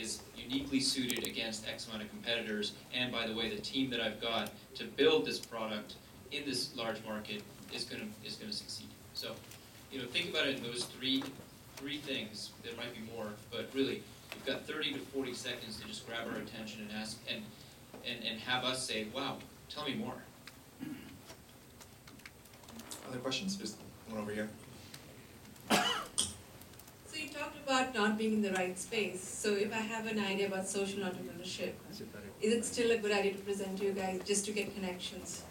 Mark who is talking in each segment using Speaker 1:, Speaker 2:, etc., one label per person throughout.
Speaker 1: is uniquely suited against X amount of competitors, and by the way, the team that I've got to build this product in this large market is gonna, is gonna succeed. So, you know, think about it in those three, three things, there might be more, but really, you've got thirty to forty seconds to just grab our attention and ask, and, and, and have us say, wow, tell me more.
Speaker 2: Other questions? Just one over here.
Speaker 3: So you talked about not being in the right space, so if I have an idea about social entrepreneurship, is it still a good idea to present to you guys just to get connections?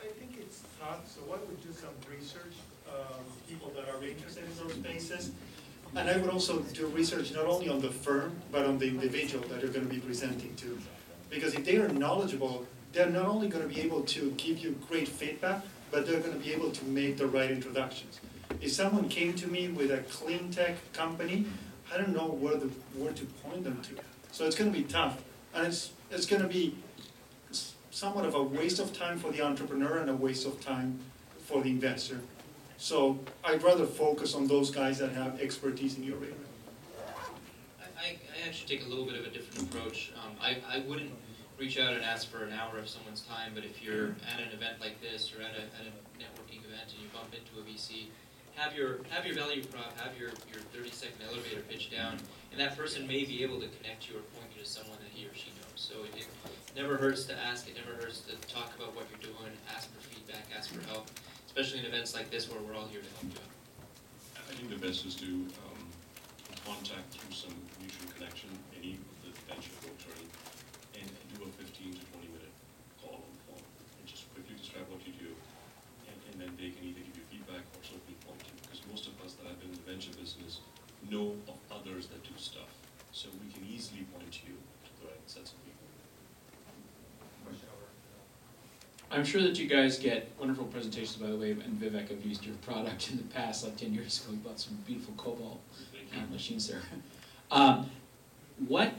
Speaker 4: I think it's not, so I would do some research, um, people that are interested in those spaces. And I would also do research not only on the firm, but on the individual that you're gonna be presenting to. Because if they are knowledgeable, they're not only gonna be able to give you great feedback, but they're gonna be able to make the right introductions. If someone came to me with a clean tech company, I don't know where the, where to point them to. So it's gonna be tough, and it's, it's gonna be somewhat of a waste of time for the entrepreneur and a waste of time for the investor. So I'd rather focus on those guys that have expertise in your area.
Speaker 1: I, I, I actually take a little bit of a different approach. Um, I, I wouldn't reach out and ask for an hour of someone's time, but if you're at an event like this or at a, at a networking event and you bump into a VC, have your, have your value prop, have your, your thirty second elevator pitch down, and that person may be able to connect you or point you to someone that he or she knows. So it, it never hurts to ask, it never hurts to talk about what you're doing, ask for feedback, ask for help, especially in events like this where we're all here to help you out.
Speaker 5: I think the best is to um, contact through some mutual connection, any of the venture or and do a fifteen to twenty minute call on the phone, and just quickly describe what you do, and, and then they can either give you feedback or certainly point you, because most of us that have been in the venture business know of others that do stuff, so we can easily point you to the right sets of people.
Speaker 6: I'm sure that you guys get wonderful presentations, by the way, and Vivek, I've used your product in the past, like ten years ago, we bought some beautiful Cobalt uh, machines there. Um, what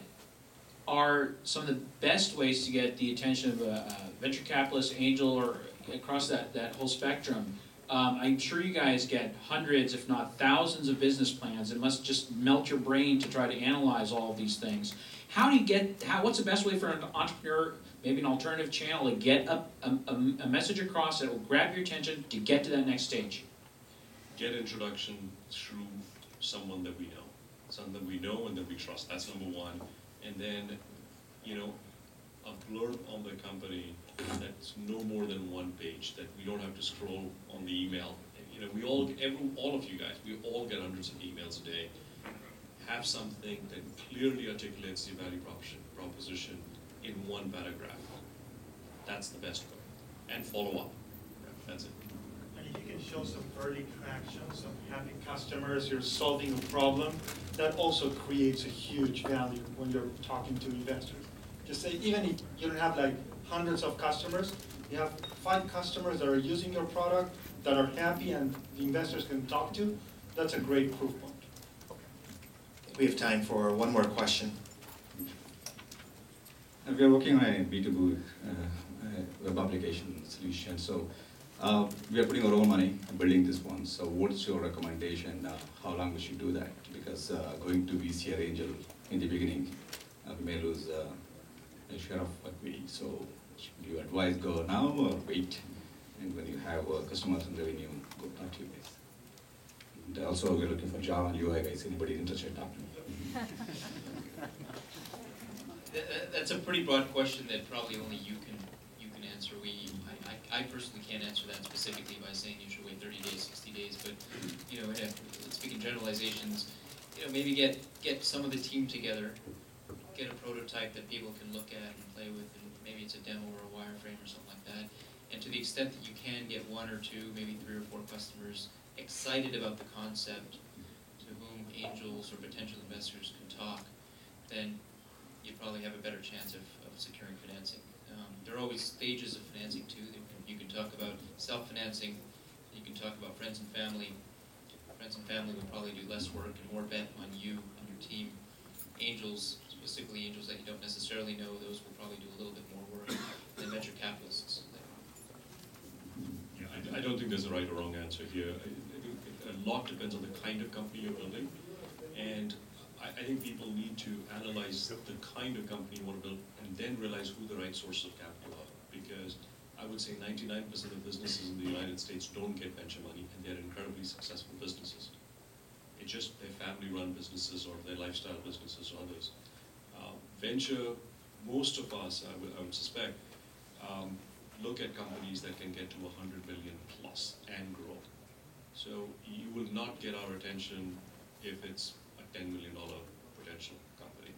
Speaker 6: are some of the best ways to get the attention of a, a venture capitalist, angel, or across that, that whole spectrum? Um, I'm sure you guys get hundreds, if not thousands, of business plans. It must just melt your brain to try to analyze all of these things. How do you get? How? What's the best way for an entrepreneur, maybe an alternative channel, to get a, a, a message across that will grab your attention to get to that next stage?
Speaker 5: Get introduction through someone that we know, someone that we know and that we trust, that's number one. And then, you know, a blurb on the company that's no more than one page, that we don't have to scroll on the email. You know, we all, every, all of you guys, we all get hundreds of emails a day. Have something that clearly articulates the value proposition, proposition in one paragraph. That's the best way. And follow up, that's it.
Speaker 4: And if you can show some early traction, some happy customers, you're solving a problem, that also creates a huge value when you're talking to investors. Just say, even if you don't have like hundreds of customers, you have five customers that are using your product, that are happy and the investors can talk to, that's a great proof point.
Speaker 2: We have time for one more question.
Speaker 7: Uh, We are working on a B2B uh, web application solution, so uh, we are putting our own money in building this one. So what's your recommendation, uh, how long we should do that? Because uh, going to VC or angel in the beginning, uh, we may lose uh, a share of equity. So should you advise go now or wait? And when you have uh, customers and revenue, go talk to you guys. And also, we're looking for Java and UI guys, anybody interested, talk to me.
Speaker 1: That, that- that's a pretty broad question that probably only you can, you can answer. We, I, I, I personally can't answer that specifically by saying you should wait thirty days, sixty days, but, you know, if, let's speak in generalizations. You know, maybe get, get some of the team together, get a prototype that people can look at and play with, and maybe it's a demo or a wireframe or something like that. And to the extent that you can get one or two, maybe three or four customers excited about the concept, to whom angels or potential investors can talk, then you probably have a better chance of, of securing financing. Um, there are always stages of financing too. You can talk about self-financing, you can talk about friends and family. Friends and family will probably do less work and more bet on you and your team. Angels, specifically angels that you don't necessarily know, those will probably do a little bit more work than venture capitalists.
Speaker 5: Yeah, I, I don't think there's a right or wrong answer here. I, I think a lot depends on the kind of company you're building and I, think people need to analyze the kind of company you want to build and then realize who the right source of capital are. Because I would say ninety-nine percent of businesses in the United States don't get venture money and they're incredibly successful businesses. It's just their family-run businesses or their lifestyle businesses or others. Uh, Venture, most of us, I would, would suspect, um, look at companies that can get to a hundred million plus and grow. So you will not get our attention if it's a ten million dollar potential company.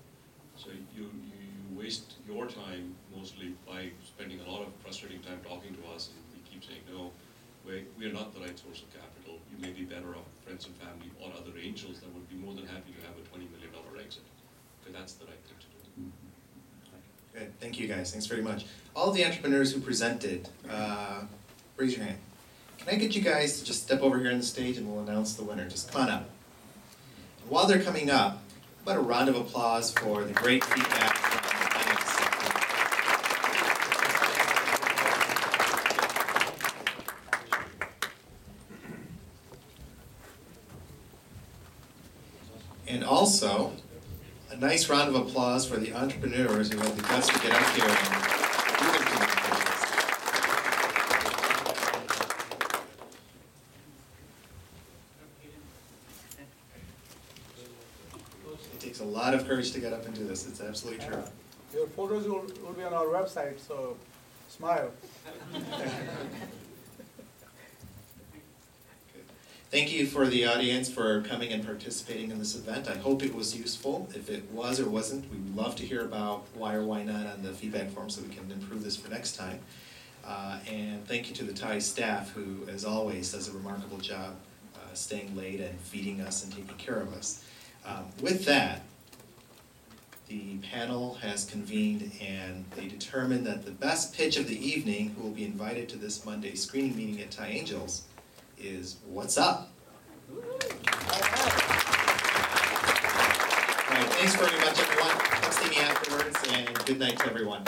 Speaker 5: So you, you, you waste your time mostly by spending a lot of frustrating time talking to us and we keep saying, no, we, are not the right source of capital. You may be better off friends and family or other angels that would be more than happy to have a twenty million dollar exit. Because that's the right thing to do.
Speaker 2: Good, thank you guys, thanks very much. All the entrepreneurs who presented, uh, raise your hand. Can I get you guys to just step over here on the stage and we'll announce the winner, just come on up. While they're coming up, about a round of applause for the great feedback And also, a nice round of applause for the entrepreneurs who had the guts to get up here and do their presentations. It takes a lot of courage to get up and do this, it's absolutely true.
Speaker 8: Your photos will, will be on our website, so smile.
Speaker 2: Thank you for the audience for coming and participating in this event. I hope it was useful. If it was or wasn't, we'd love to hear about why or why not on the feedback form so we can improve this for next time. Uh, and thank you to the TiE staff who, as always, does a remarkable job uh, staying late and feeding us and taking care of us. Um, with that, the panel has convened and they determined that the best pitch of the evening, who will be invited to this Monday screening meeting at TiE Angels, is What's Up? All right, thanks very much, everyone. Come see me afterwards, and good night to everyone.